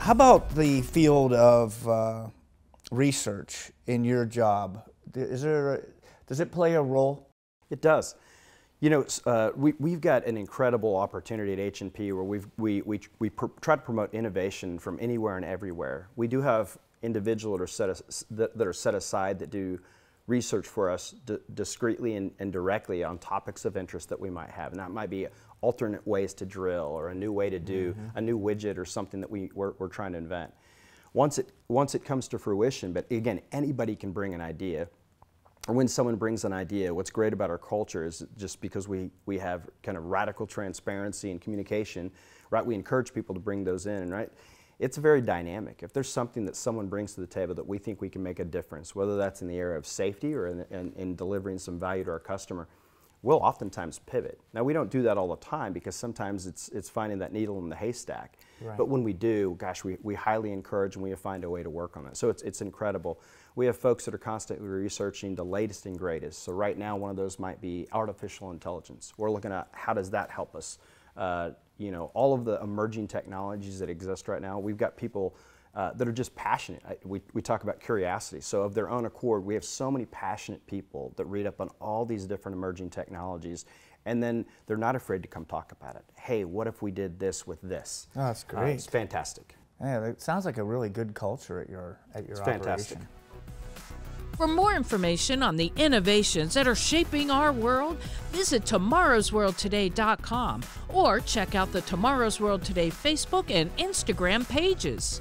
How about the field of uh, research in your job? Is there a, does it play a role? It does. You know, uh, we, we've got an incredible opportunity at H&P where we've, we, we, we try to promote innovation from anywhere and everywhere. We do have individuals that are set, that, that are set aside that do research for us discreetly and, and, directly on topics of interest that we might have. And that might be alternate ways to drill or a new way to do mm-hmm. a new widget or something that we, we're, we're trying to invent. Once it, once it comes to fruition, but again, anybody can bring an idea. Or when someone brings an idea, what's great about our culture is just because we, we have kind of radical transparency and communication, right? We encourage people to bring those in, right? It's very dynamic. If there's something that someone brings to the table that we think we can make a difference, whether that's in the area of safety or in, in, in delivering some value to our customer, we'll oftentimes pivot. Now we don't do that all the time because sometimes it's it's finding that needle in the haystack. Right. But when we do, gosh, we, we highly encourage and we find a way to work on it. So it's it's incredible. We have folks that are constantly researching the latest and greatest. So right now, one of those might be artificial intelligence. We're looking at how does that help us. Uh, you know, all of the emerging technologies that exist right now. We've got people uh, that are just passionate. I, we, we talk about curiosity. So, of their own accord, we have so many passionate people that read up on all these different emerging technologies, and then they're not afraid to come talk about it. Hey, what if we did this with this? Oh, that's great. Uh, it's fantastic. Yeah, it sounds like a really good culture at your at your it's operation. fantastic. For more information on the innovations that are shaping our world, visit tomorrowsworldtoday.com or check out the Tomorrow's World Today Facebook and Instagram pages.